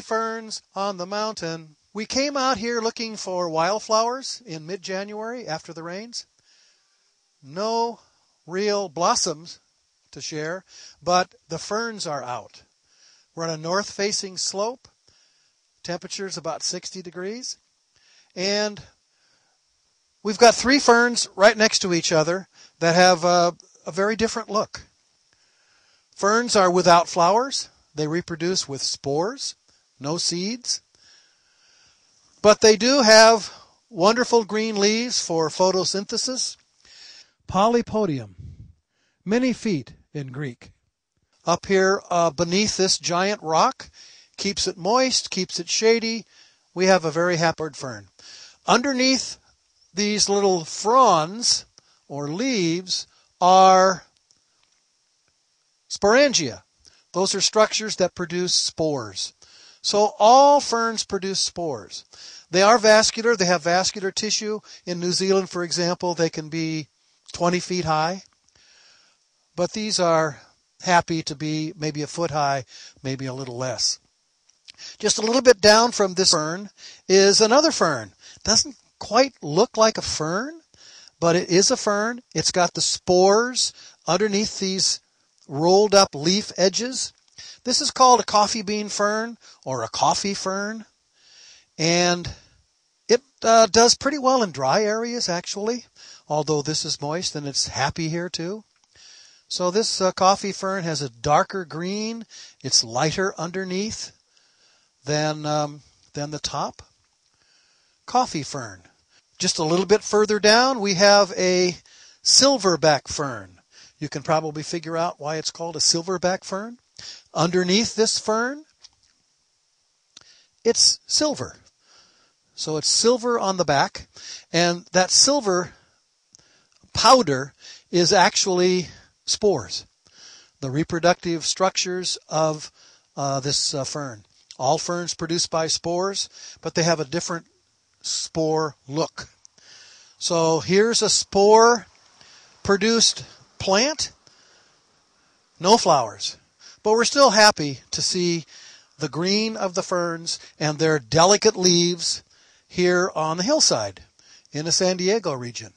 ferns on the mountain. We came out here looking for wildflowers in mid January after the rains. No real blossoms to share, but the ferns are out. We're on a north facing slope. Temperature's about 60 degrees. And we've got three ferns right next to each other that have a, a very different look. Ferns are without flowers. They reproduce with spores, no seeds. But they do have wonderful green leaves for photosynthesis. Polypodium, many feet in Greek. Up here uh, beneath this giant rock, keeps it moist, keeps it shady. We have a very happy fern. Underneath these little fronds or leaves are sporangia. Those are structures that produce spores. So all ferns produce spores. They are vascular. They have vascular tissue. In New Zealand, for example, they can be 20 feet high. But these are happy to be maybe a foot high, maybe a little less. Just a little bit down from this fern is another fern. Doesn't quite look like a fern, but it is a fern. It's got the spores underneath these rolled up leaf edges. This is called a coffee bean fern or a coffee fern. And it uh, does pretty well in dry areas, actually, although this is moist and it's happy here too. So this uh, coffee fern has a darker green. It's lighter underneath than um, than the top. Coffee fern. Just a little bit further down, we have a silverback fern. You can probably figure out why it's called a silverback fern. Underneath this fern, it's silver. So it's silver on the back, and that silver powder is actually spores, the reproductive structures of uh, this uh, fern. All ferns produce by spores, but they have a different spore look. So here's a spore produced plant, no flowers. But we're still happy to see the green of the ferns and their delicate leaves here on the hillside in the San Diego region.